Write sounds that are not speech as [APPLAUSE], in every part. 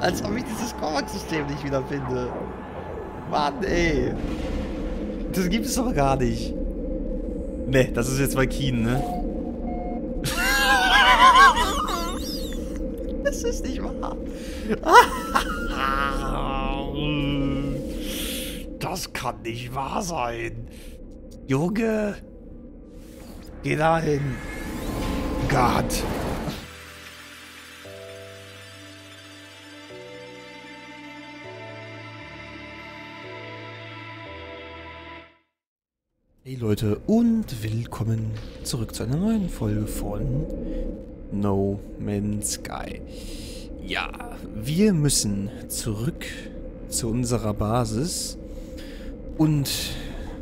Als ob ich dieses Kovac-System nicht wiederfinde. Mann, ey. Das gibt es doch gar nicht. Ne, das ist jetzt bei Keen, ne? [LAUGHS] das ist nicht wahr. [LAUGHS] Das kann nicht wahr sein. Junge. Geh dahin. Gott. Leute und willkommen zurück zu einer neuen Folge von No Man's Sky. Ja, wir müssen zurück zu unserer Basis und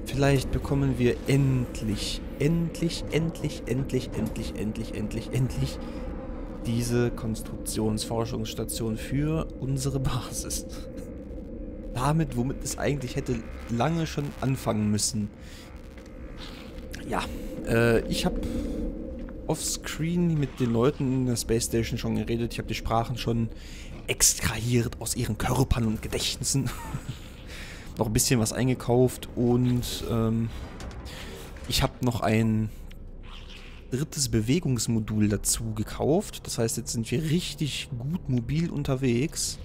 vielleicht bekommen wir endlich, endlich, endlich, endlich, endlich, endlich, endlich, endlich diese Konstruktionsforschungsstation für unsere Basis. Damit, womit es eigentlich hätte lange schon anfangen müssen. Ja, äh, ich habe offscreen mit den Leuten in der Space Station schon geredet. Ich habe die Sprachen schon extrahiert aus ihren Körpern und Gedächtnissen. [LAUGHS] noch ein bisschen was eingekauft und ähm, ich habe noch ein drittes Bewegungsmodul dazu gekauft. Das heißt, jetzt sind wir richtig gut mobil unterwegs.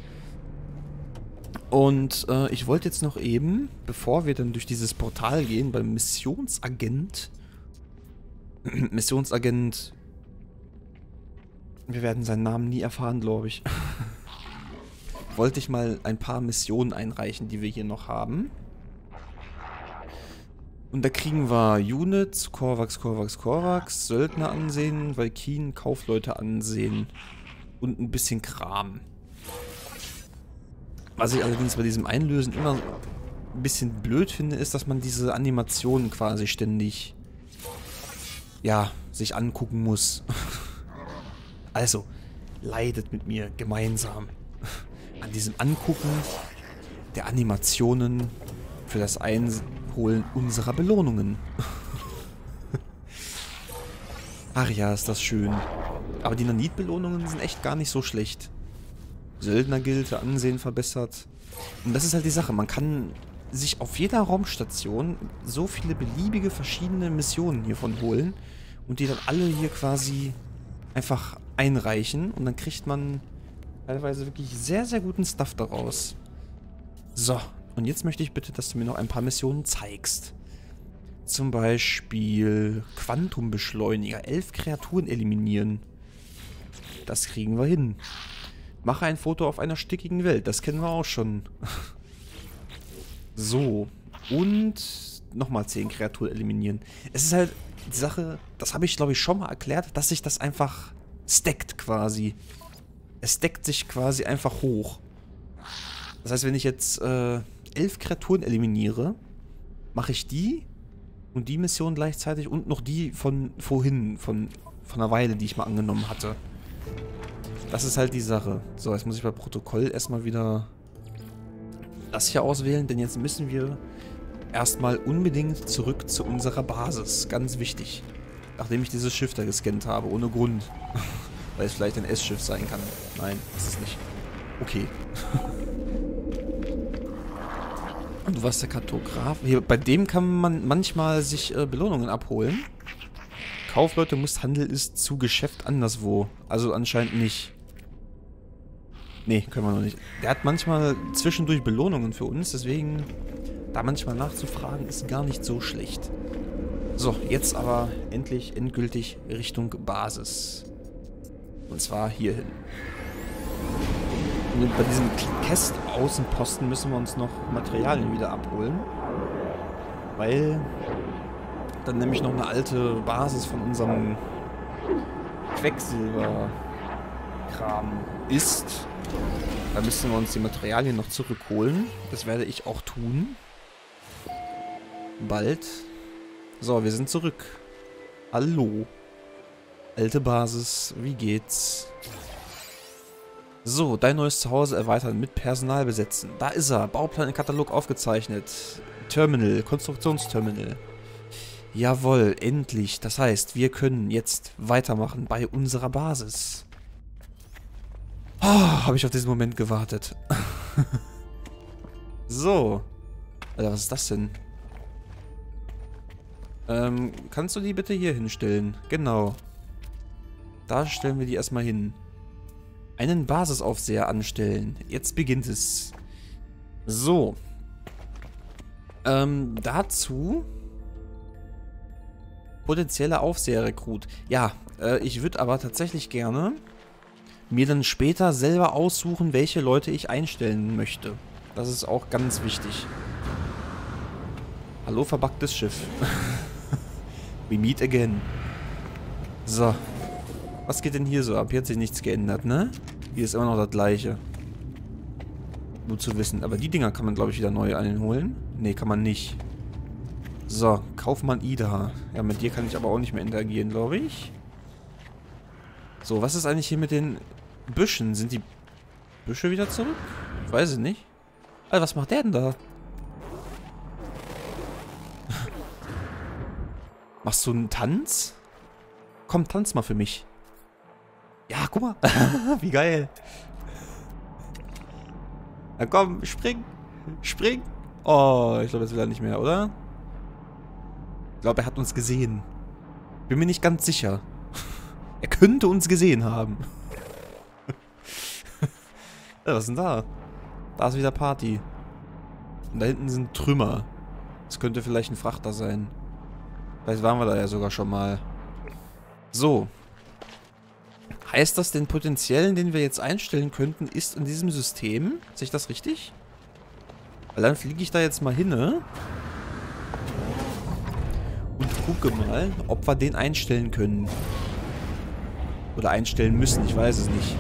Und äh, ich wollte jetzt noch eben, bevor wir dann durch dieses Portal gehen, beim Missionsagent... [CLEARS THROAT] Missionsagent... Wir werden seinen Namen nie erfahren, glaube ich. [LAUGHS] wollte ich mal ein paar Missionen einreichen, die wir hier noch haben. Und da kriegen wir Units, Korvax, Korvax, Korvax, Söldner ansehen, Valkyn, Kaufleute ansehen und ein bisschen Kram. Was ich allerdings bei diesem Einlösen immer ein bisschen blöd finde, ist, dass man diese Animationen quasi ständig, ja, sich angucken muss. [LAUGHS] also, leidet mit mir gemeinsam an diesem Angucken der Animationen für das Einholen unserer Belohnungen. [LAUGHS] Ach ja, ist das schön. Aber die Nanit-Belohnungen sind echt gar nicht so schlecht. Söldnergilde, Ansehen verbessert. Und das ist halt die Sache, man kann sich auf jeder Raumstation so viele beliebige verschiedene Missionen hiervon holen und die dann alle hier quasi einfach einreichen und dann kriegt man teilweise wirklich sehr, sehr guten Stuff daraus. So, und jetzt möchte ich bitte, dass du mir noch ein paar Missionen zeigst. Zum Beispiel Quantumbeschleuniger, elf Kreaturen eliminieren. Das kriegen wir hin. Mache ein Foto auf einer stickigen Welt. Das kennen wir auch schon. so. Und nochmal 10 Kreaturen eliminieren. Es ist halt die Sache, das habe ich glaube ich schon mal erklärt, dass sich das einfach stackt quasi. Es stackt sich quasi einfach hoch. Das heißt, wenn ich jetzt äh, elf Kreaturen eliminiere, mache ich die und die Mission gleichzeitig und noch die von vorhin, von, von einer Weile, die ich mal angenommen hatte. Das ist halt die Sache. So, jetzt muss ich bei Protokoll erstmal wieder das hier auswählen, denn jetzt müssen wir erstmal unbedingt zurück zu unserer Basis. Ganz wichtig. Nachdem ich dieses Schiff da gescannt habe, ohne Grund. [LAUGHS] Weil es vielleicht ein S-Schiff sein kann. Nein, ist es nicht. Okay. [LAUGHS] du warst der Kartograf. Hier, bei dem kann man manchmal sich äh, Belohnungen abholen. Kaufleute muss Handel ist zu Geschäft anderswo. Also anscheinend nicht. Nee, können wir noch nicht. Der hat manchmal zwischendurch Belohnungen für uns, deswegen da manchmal nachzufragen ist gar nicht so schlecht. So, jetzt aber endlich endgültig Richtung Basis. Und zwar hierhin. Und bei diesem Kest-Außenposten müssen wir uns noch Materialien wieder abholen. Weil dann nämlich noch eine alte Basis von unserem Quecksilber-Kram ist. Da müssen wir uns die Materialien noch zurückholen. Das werde ich auch tun. Bald. So, wir sind zurück. Hallo. Alte Basis, wie geht's? So, dein neues Zuhause erweitern mit Personal besetzen. Da ist er. Bauplan im Katalog aufgezeichnet. Terminal, Konstruktionsterminal. Jawohl, endlich. Das heißt, wir können jetzt weitermachen bei unserer Basis. Oh, habe ich auf diesen Moment gewartet. [LAUGHS] so. Alter, was ist das denn? Ähm, kannst du die bitte hier hinstellen? Genau. Da stellen wir die erstmal hin. Einen Basisaufseher anstellen. Jetzt beginnt es. So. Ähm, dazu... Potenzielle Aufseher-Rekrut. Ja, äh, ich würde aber tatsächlich gerne mir dann später selber aussuchen, welche Leute ich einstellen möchte. Das ist auch ganz wichtig. Hallo, verbacktes Schiff. [LAUGHS] We meet again. So. Was geht denn hier so ab? Hier hat sich nichts geändert, ne? Hier ist immer noch das gleiche. Nur zu wissen. Aber die Dinger kann man, glaube ich, wieder neu einholen. Ne, kann man nicht. So, Kaufmann Ida. Ja, mit dir kann ich aber auch nicht mehr interagieren, glaube ich. So, was ist eigentlich hier mit den Büschen? Sind die Büsche wieder zurück? Ich weiß es nicht. Alter, was macht der denn da? [LAUGHS] Machst du einen Tanz? Komm, tanz mal für mich. Ja, guck mal. [LAUGHS] Wie geil. Na komm, spring. Spring. Oh, ich glaube, jetzt will er nicht mehr, oder? Ich glaube, er hat uns gesehen. Bin mir nicht ganz sicher. [LAUGHS] Er könnte uns gesehen haben. Ja, was ist denn da? Da ist wieder Party. Und da hinten sind Trümmer. Das könnte vielleicht ein Frachter sein. Vielleicht waren wir da ja sogar schon mal. So. Heißt das, den potenziellen, den wir jetzt einstellen könnten, ist in diesem System? Sehe ich das richtig? Weil dann fliege ich da jetzt mal hin, ne? Und gucke mal, ob wir den einstellen können. Oder einstellen müssen, ich weiß es nicht.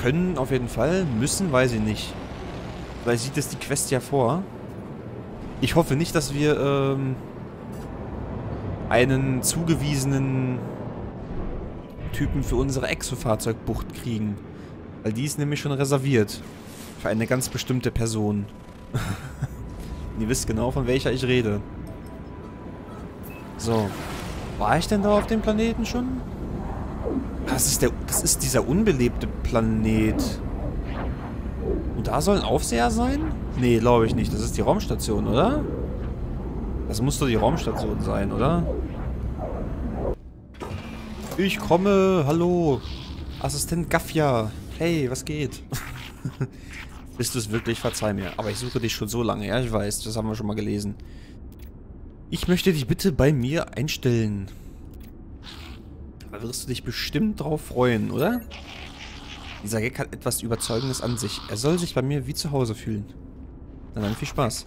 Können auf jeden Fall, müssen weiß ich nicht. Vielleicht sieht es die Quest ja vor. Ich hoffe nicht, dass wir ähm, einen zugewiesenen Typen für unsere Exo-Fahrzeugbucht kriegen. Weil die ist nämlich schon reserviert. Für eine ganz bestimmte Person. [LAUGHS] ihr wisst genau, von welcher ich rede. So. War ich denn da auf dem Planeten schon? Das ist, der, das ist dieser unbelebte Planet. Und da soll ein Aufseher sein? Nee, glaube ich nicht. Das ist die Raumstation, oder? Das muss doch die Raumstation sein, oder? Ich komme, hallo. Assistent Gaffia. Hey, was geht? [LAUGHS] Bist du es wirklich? Verzeih mir. Aber ich suche dich schon so lange. Ja, ich weiß. Das haben wir schon mal gelesen. Ich möchte dich bitte bei mir einstellen. Da wirst du dich bestimmt drauf freuen, oder? Dieser Gag hat etwas Überzeugendes an sich. Er soll sich bei mir wie zu Hause fühlen. Na dann viel Spaß.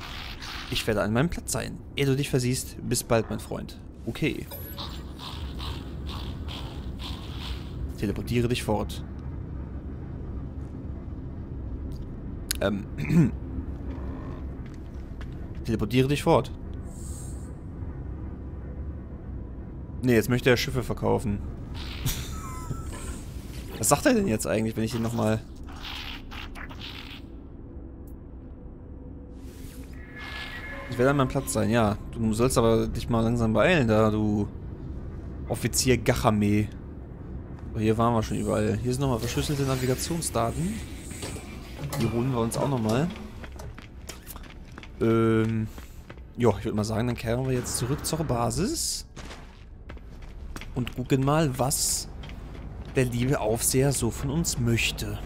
Ich werde an meinem Platz sein. Ehe du dich versiehst, bis bald, mein Freund. Okay. Teleportiere dich fort. Ähm. [CLEARS THROAT] Teleportiere dich fort. Ne, jetzt möchte er Schiffe verkaufen. [LAUGHS] Was sagt er denn jetzt eigentlich, wenn ich ihn nochmal... Ich werde an meinem Platz sein, ja. Du sollst aber dich mal langsam beeilen, da du Offizier Gachame. Hier waren wir schon überall. Hier sind nochmal verschlüsselte Navigationsdaten. Die holen wir uns auch nochmal. Ähm, ja, ich würde mal sagen, dann kehren wir jetzt zurück zur Basis. Und gucken mal, was der liebe Aufseher so von uns möchte.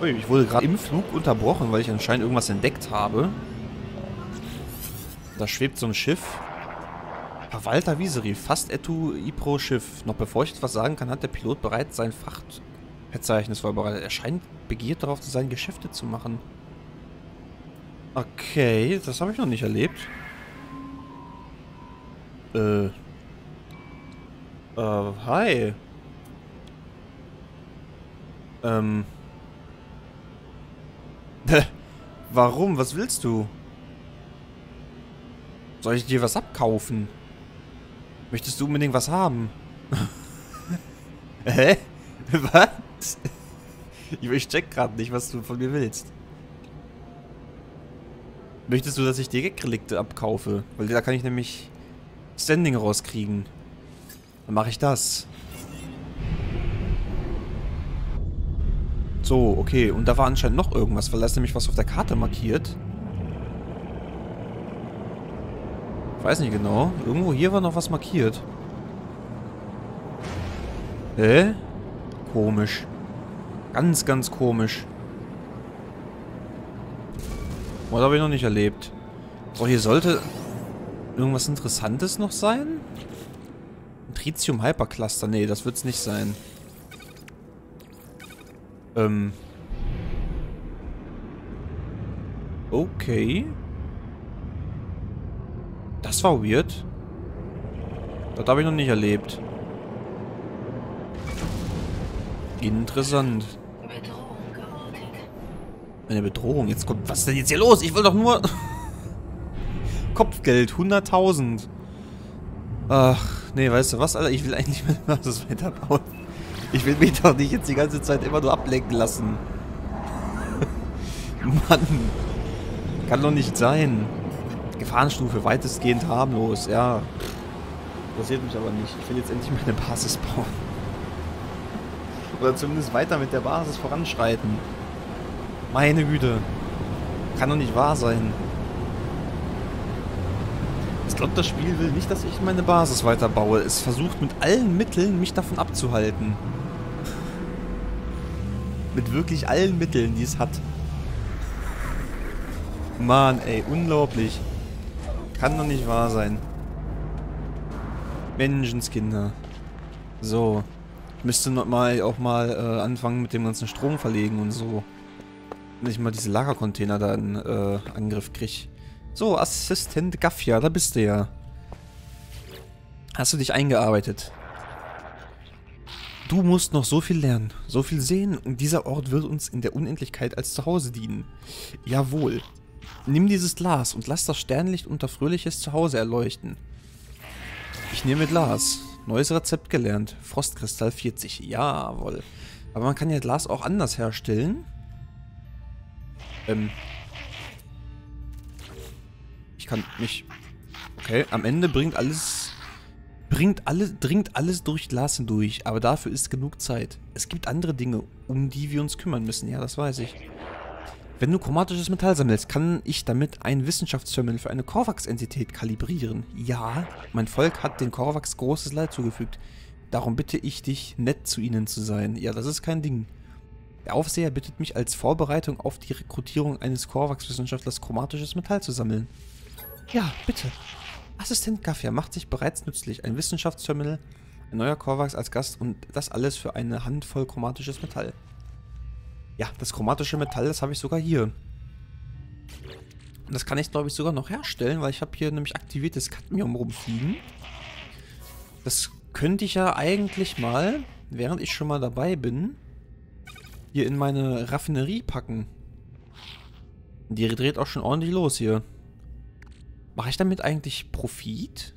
Ui, ich wurde gerade im Flug unterbrochen, weil ich anscheinend irgendwas entdeckt habe. Da schwebt so ein Schiff. Walter Wieseri, fast etu Ipro Schiff. Noch bevor ich etwas sagen kann, hat der Pilot bereits sein Frachtverzeichnis vorbereitet. Er scheint begehrt darauf zu sein, Geschäfte zu machen. Okay, das habe ich noch nicht erlebt. Äh. Äh, hi. Ähm. Warum? Was willst du? Soll ich dir was abkaufen? Möchtest du unbedingt was haben? [LAUGHS] Hä? Was? Ich check gerade nicht, was du von mir willst. Möchtest du, dass ich dir Gag-Relikte abkaufe? Weil da kann ich nämlich Standing rauskriegen. Dann mache ich das. So, okay. Und da war anscheinend noch irgendwas, weil da ist nämlich was auf der Karte markiert. Ich weiß nicht genau. Irgendwo hier war noch was markiert. Hä? Komisch. Ganz, ganz komisch. Oh, was habe ich noch nicht erlebt? So, hier sollte irgendwas Interessantes noch sein? Tritium Hypercluster. Nee, das wird es nicht sein. Ähm. Okay. Das war weird. Das habe ich noch nicht erlebt. Interessant. Eine Bedrohung. Jetzt kommt... Was ist denn jetzt hier los? Ich will doch nur... Kopfgeld. 100.000. Ach, nee, weißt du was, Alter? Ich will eigentlich [LAUGHS] mal das weiterbauen. Ich will mich doch nicht jetzt die ganze Zeit immer nur ablenken lassen. [LAUGHS] Mann. Kann doch nicht sein. Gefahrenstufe weitestgehend harmlos, ja. Interessiert mich aber nicht. Ich will jetzt endlich meine Basis bauen. Oder zumindest weiter mit der Basis voranschreiten. Meine Güte. Kann doch nicht wahr sein. Ich glaube, das Spiel will nicht, dass ich meine Basis weiterbaue. Es versucht mit allen Mitteln, mich davon abzuhalten. mit wirklich allen Mitteln, die es hat. Mann, ey, unglaublich. Kann doch nicht wahr sein. Menschenskinder. So. Ich müsste noch mal auch mal äh, anfangen mit dem ganzen Strom verlegen und so. Wenn ich mal diese Lagercontainer da in äh, Angriff kriege. So, Assistent Gaffia, da bist du ja. Hast du dich eingearbeitet? Du musst noch so viel lernen, so viel sehen und dieser Ort wird uns in der Unendlichkeit als Zuhause dienen. Jawohl. Nimm dieses Glas und lass das Sternlicht unter fröhliches Zuhause erleuchten. Ich nehme Glas. Neues Rezept gelernt. Frostkristall 40. Jawohl. Aber man kann ja Glas auch anders herstellen. Ähm. Kann mich... Okay, am Ende bringt alles... Bringt alles, dringt alles durch Glas hindurch, aber dafür ist genug Zeit. Es gibt andere Dinge, um die wir uns kümmern müssen, ja, das weiß ich. Wenn du chromatisches Metall sammelst, kann ich damit ein Wissenschaftsterminal für eine Korvax-Entität kalibrieren. Ja, mein Volk hat den Korvax großes Leid zugefügt. Darum bitte ich dich, nett zu ihnen zu sein. Ja, das ist kein Ding. Der Aufseher bittet mich als Vorbereitung auf die Rekrutierung eines Korvax-Wissenschaftlers chromatisches Metall zu sammeln. Ja, bitte. Assistent Gaffia macht sich bereits nützlich. Ein Wissenschaftsterminal, ein neuer Korvax als Gast und das alles für eine Handvoll chromatisches Metall. Ja, das chromatische Metall, das habe ich sogar hier. Und das kann ich, glaube ich, sogar noch herstellen, weil ich habe hier nämlich aktiviertes Cadmium rumfliegen. Das könnte ich ja eigentlich mal, während ich schon mal dabei bin, hier in meine Raffinerie packen. Die dreht auch schon ordentlich los hier. Mache ich damit eigentlich Profit?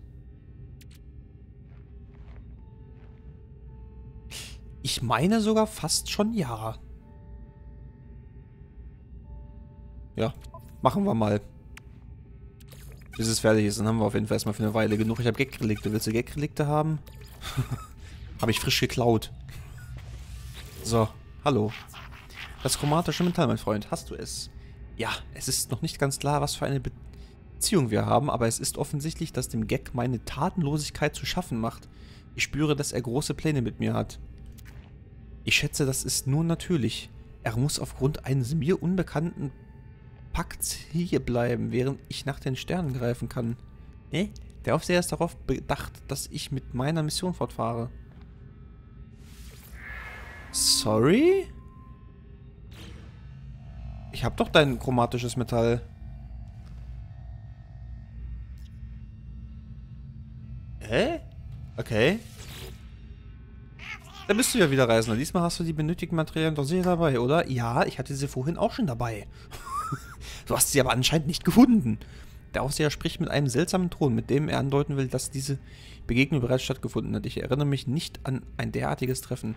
Ich meine sogar fast schon ja. Ja, machen wir mal. Bis es fertig ist, dann haben wir auf jeden Fall erstmal für eine Weile genug. Ich habe Gag-Relikte. Willst du Gag-Relikte haben? [LAUGHS] habe ich frisch geklaut. So, hallo. Das chromatische Metall, mein Freund. Hast du es? Ja, es ist noch nicht ganz klar, was für eine Beziehung wir haben, aber es ist offensichtlich, dass dem Gag meine Tatenlosigkeit zu schaffen macht. Ich spüre, dass er große Pläne mit mir hat. Ich schätze, das ist nur natürlich. Er muss aufgrund eines mir unbekannten Pakts hier bleiben, während ich nach den Sternen greifen kann. Ne? Der Aufseher ist darauf bedacht, dass ich mit meiner Mission fortfahre. Sorry? Ich hab doch dein chromatisches Metall. Okay. Da bist du ja wieder Reisender. Diesmal hast du die benötigten Materialien doch sicher dabei, oder? Ja, ich hatte sie vorhin auch schon dabei. [LAUGHS] Du hast sie aber anscheinend nicht gefunden. Der Aufseher spricht mit einem seltsamen Ton, mit dem er andeuten will, dass diese Begegnung bereits stattgefunden hat. Ich erinnere mich nicht an ein derartiges Treffen.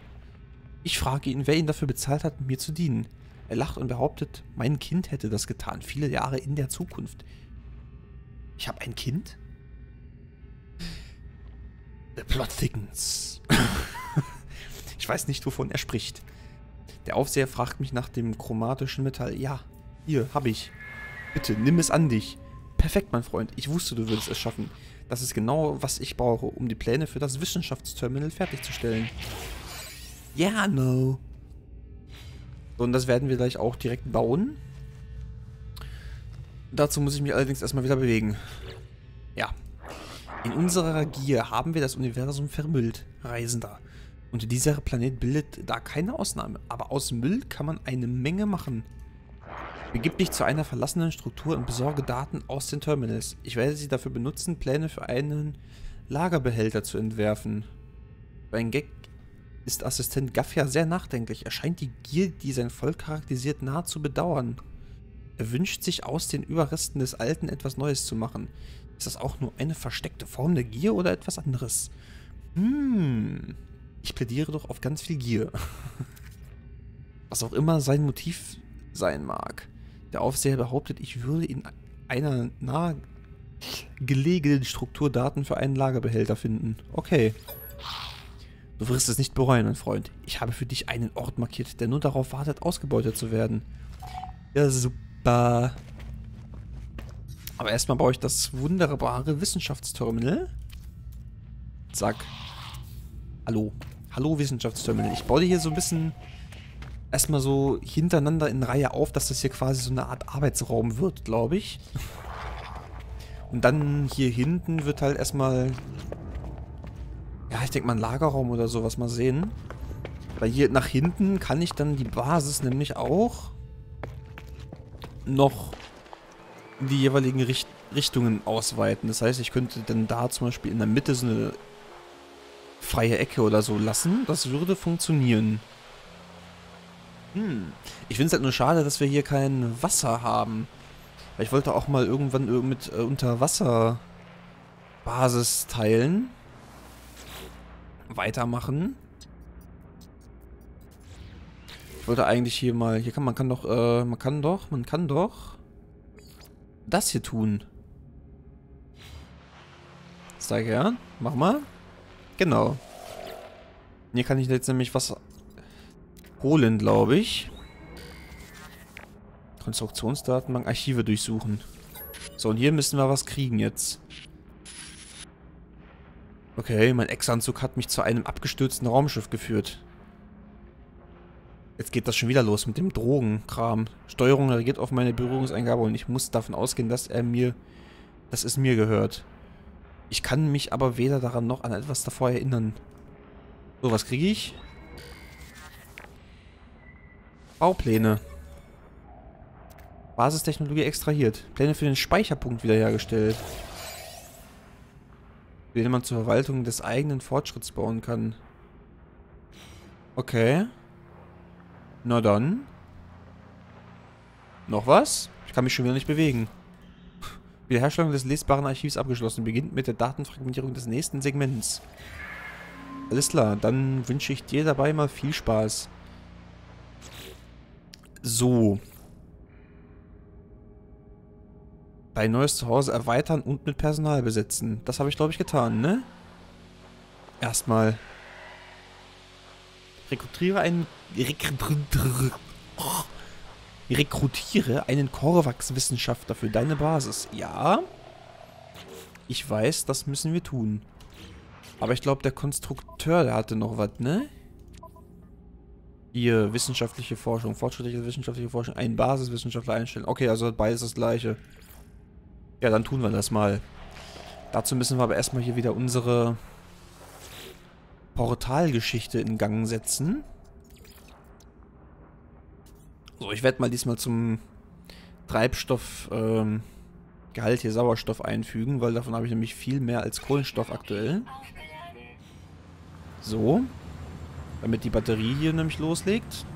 Ich frage ihn, wer ihn dafür bezahlt hat, mir zu dienen. Er lacht und behauptet, mein Kind hätte das getan, viele Jahre in der Zukunft. Ich habe ein Kind? The plot thickens. [LAUGHS] ich weiß nicht, wovon er spricht. Der Aufseher fragt mich nach dem chromatischen Metall. Ja, hier, hab ich. Bitte, nimm es an dich. Perfekt, mein Freund. Ich wusste, du würdest es schaffen. Das ist genau, was ich brauche, um die Pläne für das Wissenschaftsterminal fertigzustellen. Yeah, no. So, und das werden wir gleich auch direkt bauen. Dazu muss ich mich allerdings erstmal wieder bewegen. Ja. In unserer Gier haben wir das Universum vermüllt, Reisender. Und dieser Planet bildet da keine Ausnahme. Aber aus Müll kann man eine Menge machen. Begib dich zu einer verlassenen Struktur und besorge Daten aus den Terminals. Ich werde sie dafür benutzen, Pläne für einen Lagerbehälter zu entwerfen. Für einen Gag ist Assistent Gaffia sehr nachdenklich. Er scheint die Gier, die sein Volk charakterisiert, nahezu bedauern. Er wünscht sich aus den Überresten des Alten etwas Neues zu machen. Ist das auch nur eine versteckte Form der Gier oder etwas anderes? Hm. Ich plädiere doch auf ganz viel Gier. [LAUGHS] Was auch immer sein Motiv sein mag. Der Aufseher behauptet, ich würde in einer nahegelegenen Struktur Daten für einen Lagerbehälter finden. Okay. Du wirst es nicht bereuen, mein Freund. Ich habe für dich einen Ort markiert, der nur darauf wartet, ausgebeutet zu werden. Ja, super. Aber erstmal baue ich das wunderbare Wissenschaftsterminal. Zack. Hallo. Hallo Wissenschaftsterminal. Ich baue dir hier so ein bisschen erstmal so hintereinander in Reihe auf, dass das hier quasi so eine Art Arbeitsraum wird, glaube ich. Und dann hier hinten wird halt erstmal ja, ich denke mal ein Lagerraum oder sowas mal sehen. Weil hier nach hinten kann ich dann die Basis nämlich auch noch die jeweiligen Richt Richtungen ausweiten. Das heißt, ich könnte dann da zum Beispiel in der Mitte so eine freie Ecke oder so lassen. Das würde funktionieren. Hm. Ich finde es halt nur schade, dass wir hier kein Wasser haben. Weil ich wollte auch mal irgendwann mit äh, Unterwasserbasis teilen weitermachen. Ich wollte eigentlich hier mal... Hier kann man kann doch... Äh, man kann doch... Man kann doch... Das hier tun. Sehr gern. Mach mal. Genau. Hier kann ich jetzt nämlich was holen, glaube ich. Konstruktionsdatenbank, Archive durchsuchen. So, und hier müssen wir was kriegen jetzt. Okay, mein Ex-Anzug hat mich zu einem abgestürzten Raumschiff geführt. Jetzt geht das schon wieder los mit dem Drogenkram. Steuerung reagiert auf meine Berührungseingabe und ich muss davon ausgehen, dass er mir... dass es mir gehört. Ich kann mich aber weder daran noch an etwas davor erinnern. So, was kriege ich? Baupläne. Basistechnologie extrahiert. Pläne für den Speicherpunkt wiederhergestellt den man zur Verwaltung des eigenen Fortschritts bauen kann. Okay. Na dann. Noch was? Ich kann mich schon wieder nicht bewegen. Wiederherstellung des lesbaren Archivs abgeschlossen. Beginnt mit der Datenfragmentierung des nächsten Segments. Alles klar, dann wünsche ich dir dabei mal viel Spaß. So. Dein neues Zuhause erweitern und mit Personal besetzen. Das habe ich, glaube ich, getan, ne? Erstmal. Rekrutiere einen... Rekrutiere einen Korvax-Wissenschaftler für deine Basis. Ja. Ich weiß, das müssen wir tun. Aber ich glaube, der Konstrukteur, der hatte noch was, ne? Hier, wissenschaftliche Forschung, fortschrittliche wissenschaftliche Forschung, einen Basiswissenschaftler einstellen. Okay, also beides das gleiche. Ja, dann tun wir das mal. Dazu müssen wir aber erstmal hier wieder unsere Portalgeschichte in Gang setzen. So, ich werde mal diesmal zum Treibstoff, ähm, hier Sauerstoff einfügen, weil davon habe ich nämlich viel mehr als Kohlenstoff aktuell. So. Damit die Batterie hier nämlich loslegt.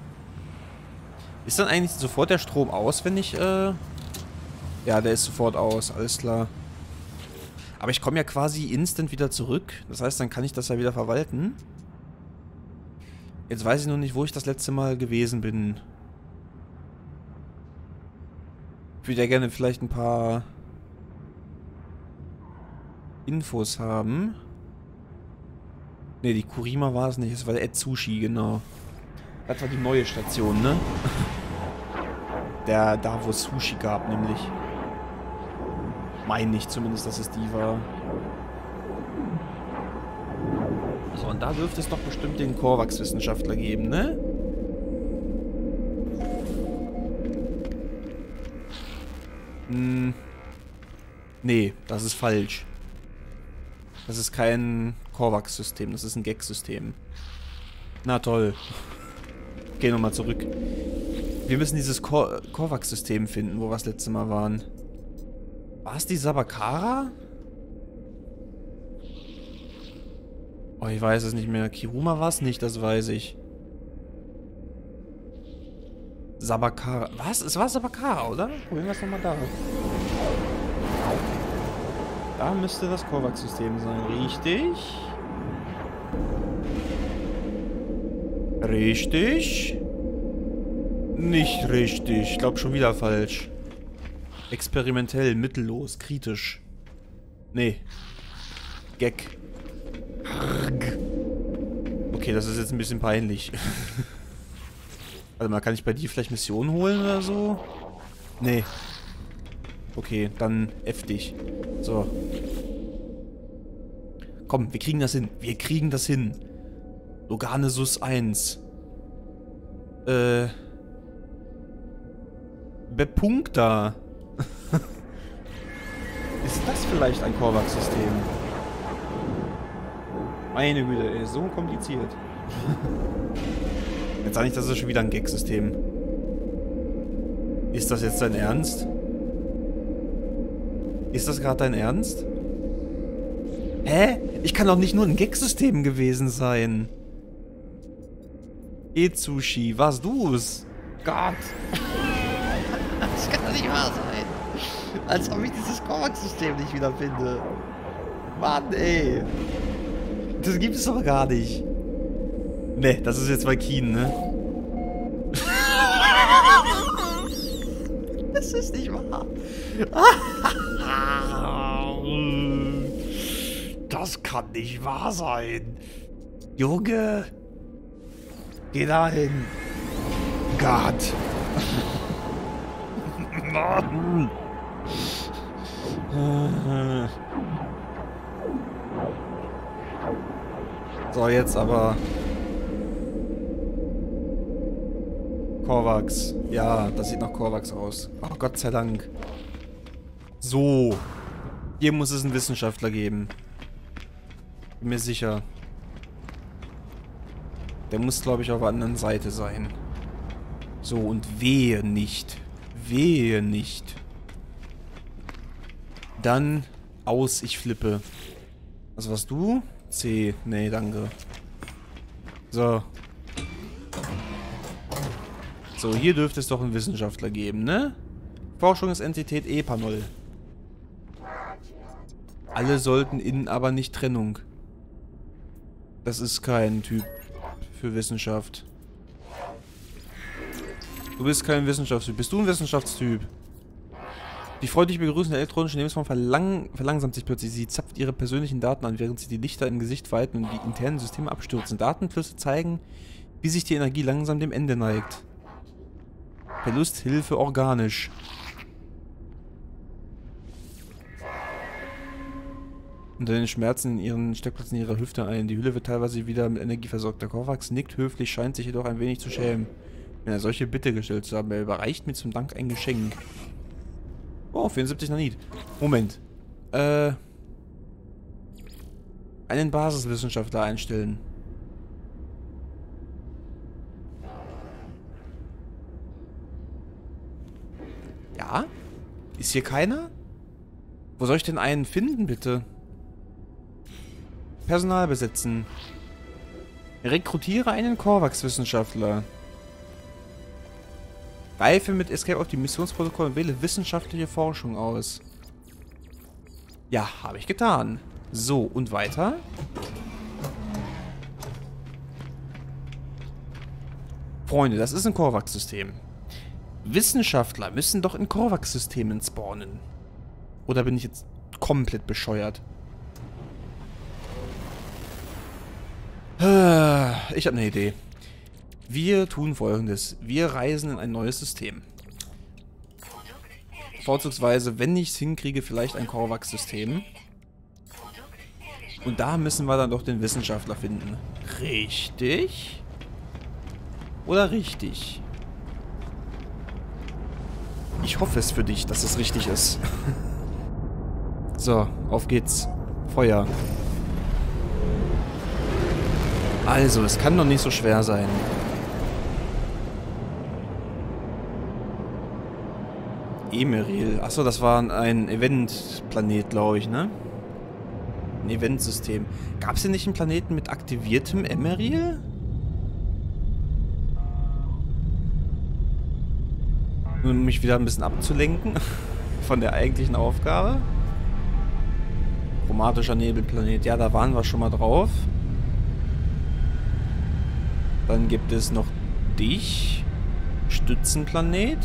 Ist dann eigentlich sofort der Strom aus, wenn ich, äh, ja, der ist sofort aus, alles klar. Aber ich komme ja quasi instant wieder zurück. Das heißt, dann kann ich das ja wieder verwalten. Jetzt weiß ich nur nicht, wo ich das letzte Mal gewesen bin. Ich würde ja gerne vielleicht ein paar Infos haben. Ne, die Kurima war es nicht. Es war der Etsushi, genau. Das war die neue Station, ne? [LAUGHS] Der, da wo es Sushi gab, nämlich. Meine ich zumindest, dass es die war. So, und da dürfte es doch bestimmt den Korvax-Wissenschaftler geben, ne? Hm. Nee, das ist falsch. Das ist kein Korvax-System, das ist ein Gag-System. Na toll. Gehen wir mal zurück. Wir müssen dieses Kor Korvax-System finden, wo wir das letzte Mal waren. War es die Sabakara? Oh, ich weiß es nicht mehr. Kiruma war es nicht, das weiß ich. Sabakara. Was? Es war Sabakara, oder? Probieren wir es nochmal da. Da müsste das Korvax-System sein. Richtig. Richtig. Nicht richtig. Ich glaube schon wieder falsch. Experimentell, mittellos, kritisch. Nee. Gag. Okay, das ist jetzt ein bisschen peinlich. [LAUGHS] Warte mal, kann ich bei dir vielleicht Missionen holen oder so? Nee. Okay, dann F dich. So. Komm, wir kriegen das hin. Wir kriegen das hin. Loganesus 1. Äh. Bepunkta. [LAUGHS] Ist das vielleicht ein Korvax-System? Meine Güte, ey, so kompliziert. jetzt sag nicht, das ist schon wieder ein Gag-System. Ist das jetzt dein Ernst? Ist das gerade dein Ernst? Hä? Ich kann doch nicht nur ein Gag-System gewesen sein. Etsushi, warst du's? Gott. [LAUGHS] das kann doch nicht wahr sein. Als ob ich dieses Kovac-System nicht wiederfinde. Mann, ey. Das gibt es doch gar nicht. Ne, das ist jetzt bei Keen, ne? [LAUGHS] das ist nicht wahr. [LAUGHS] Das kann nicht wahr sein. Junge. Geh dahin. Gott. So, jetzt aber... Korvax. Ja, das sieht nach Korvax aus. Oh, Gott sei Dank. So. Hier muss es einen Wissenschaftler geben. Bin mir sicher. Der muss, glaube ich, auf der anderen Seite sein. So, und wehe nicht. Wehe nicht. Dann aus, ich flippe. Was warst du? C. Nee, danke. So. So, hier dürfte es doch einen Wissenschaftler geben, ne? Forschungsentität EPA0. Alle sollten innen aber nicht Trennung. Das ist kein Typ für Wissenschaft. Du bist kein Wissenschaftstyp. Bist du ein Wissenschaftstyp? Die freundlich begrüßende elektronische Lebensform verlang verlangsamt sich plötzlich. Sie zapft ihre persönlichen Daten an, während sie die Lichter im Gesicht weiten und die internen Systeme abstürzen. Datenflüsse zeigen, wie sich die Energie langsam dem Ende neigt. Verlust, Hilfe, organisch. Unter den Schmerzen in ihren Steckplätzen in ihrer Hüfte ein. Die Hülle wird teilweise wieder mit Energie versorgt. Der Kovacs nickt höflich, scheint sich jedoch ein wenig zu schämen. Wenn er solche Bitte gestellt zu haben, er überreicht mir zum Dank ein Geschenk. Oh, 74 Nanit. Moment. Äh. Einen Basiswissenschaftler einstellen. Ja? Ist hier keiner? Wo soll ich denn einen finden, bitte? Personal besetzen. Rekrutiere einen Korvax-Wissenschaftler. Reife mit Escape auf die Missionsprotokoll und wähle wissenschaftliche Forschung aus. Ja, habe ich getan. So, und weiter? Freunde, das ist ein Korvax-System. Wissenschaftler müssen doch in Korvax-Systemen spawnen. Oder bin ich jetzt komplett bescheuert? Ich habe eine Idee. Wir tun folgendes. Wir reisen in ein neues System. Vorzugsweise, wenn ich es hinkriege, vielleicht ein Korvax-System. Und da müssen wir dann doch den Wissenschaftler finden. Richtig? Oder richtig? Ich hoffe es für dich, dass es richtig ist. [LAUGHS] so, auf geht's. Feuer. Also, es kann doch nicht so schwer sein. Emeril. Achso, das war ein Event-Planet, glaube ich, ne? Ein Eventsystem. Gab es hier nicht einen Planeten mit aktiviertem Emeril? Nur um mich wieder ein bisschen abzulenken [LAUGHS] von der eigentlichen Aufgabe. Chromatischer Nebelplanet. Ja, da waren wir schon mal drauf. Dann gibt es noch dich. Stützenplanet.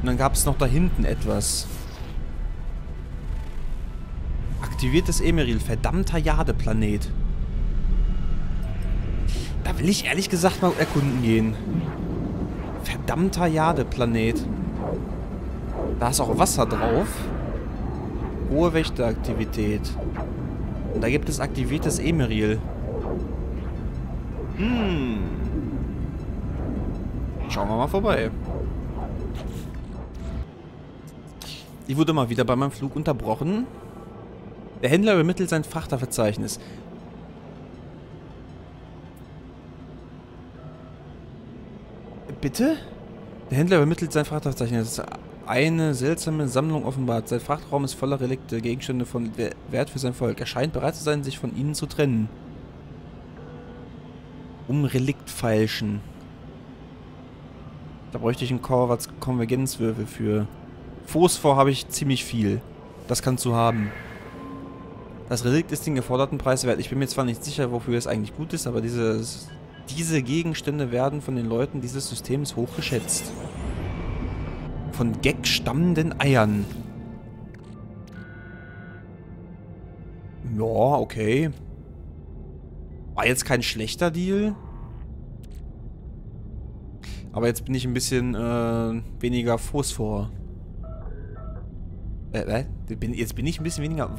Und dann gab es noch da hinten etwas. Aktiviertes Emeril. Verdammter Jadeplanet. Da will ich ehrlich gesagt mal erkunden gehen. Verdammter Jadeplanet. Da ist auch Wasser drauf. Hohe Wächteraktivität. Und da gibt es aktiviertes Emeril. Hm. Schauen wir mal vorbei. Ich wurde mal wieder bei meinem Flug unterbrochen. Der Händler übermittelt sein Frachterverzeichnis. Bitte? Der Händler übermittelt sein Frachterverzeichnis. Eine seltsame Sammlung offenbart. Sein Frachtraum ist voller Relikte, Gegenstände von Wert für sein Volk. Er scheint bereit zu sein, sich von ihnen zu trennen. Um Relikt feilschen. Da bräuchte ich einen Korvats Konvergenzwürfel für. Phosphor habe ich ziemlich viel. Das kannst du haben. Das Relikt ist den geforderten Preis wert. Ich bin mir zwar nicht sicher, wofür es eigentlich gut ist, aber dieses, diese Gegenstände werden von den Leuten dieses Systems hochgeschätzt. Von Gag stammenden Eiern. Ja, okay. War jetzt kein schlechter Deal. Aber jetzt bin ich ein bisschen äh, weniger Phosphor. Äh, äh, jetzt bin ich ein bisschen weniger...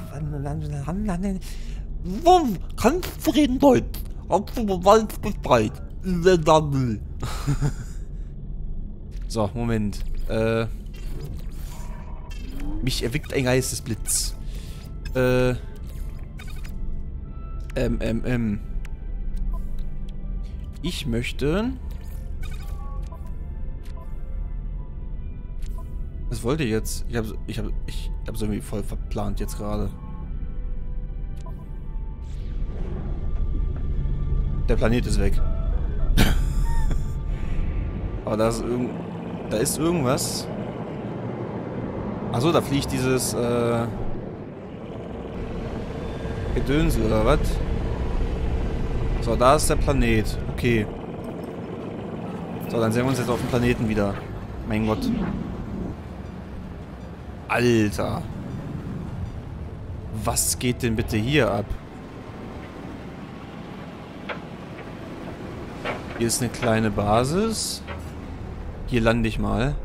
Warum kannst du reden, Leute? Wald breit. so, Moment. Äh, mich erweckt ein Geistesblitz. Äh, ähm, ähm, ähm. Ich möchte... Was wollt ihr jetzt? Ich habe ich hab, ich hab's irgendwie voll verplant jetzt gerade. Der Planet ist weg. [LAUGHS] Aber da ist irgend... Da ist irgendwas. Achso, da fliegt dieses, äh... Gedönsel, oder was? So, da ist der Planet. Okay. So, dann sehen wir uns jetzt auf dem Planeten wieder. Mein Gott. Alter. Was geht denn bitte hier ab? Hier ist eine kleine Basis. Hier lande ich mal.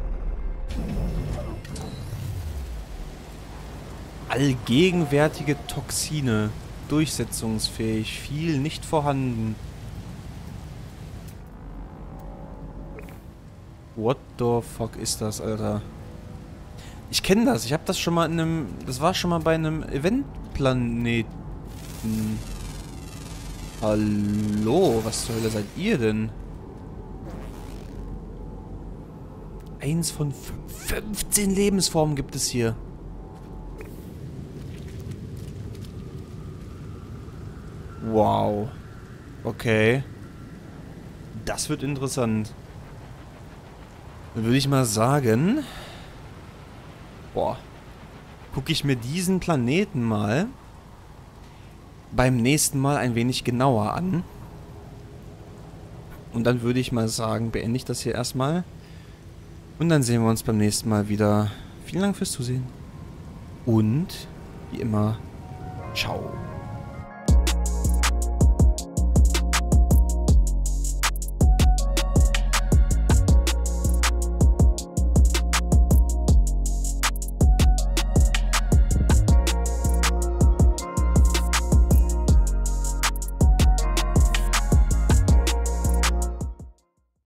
Allgegenwärtige Toxine. Durchsetzungsfähig. Viel nicht vorhanden. What the fuck ist das, Alter? Ich kenne das. Ich habe das schon mal in einem... Das war schon mal bei einem Eventplaneten. Hallo? Was zur Hölle seid ihr denn? Eins von 15 Lebensformen gibt es hier. Wow. Okay. Das wird interessant. Dann würde ich mal sagen... Boah. Gucke ich mir diesen Planeten mal beim nächsten Mal ein wenig genauer an. Und dann würde ich mal sagen, beende ich das hier erstmal. Und dann sehen wir uns beim nächsten Mal wieder. Vielen Dank fürs Zusehen. Und, wie immer, ciao.